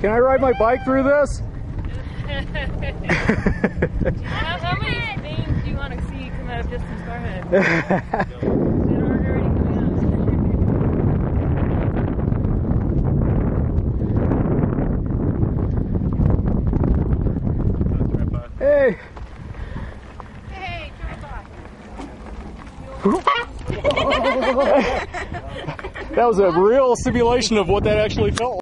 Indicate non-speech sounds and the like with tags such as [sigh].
Can I ride my bike through this? how, how many [laughs] things do you want to see come out of Justin's forehead? [laughs] Hey. Hey. [laughs] That was a real simulation of what that actually felt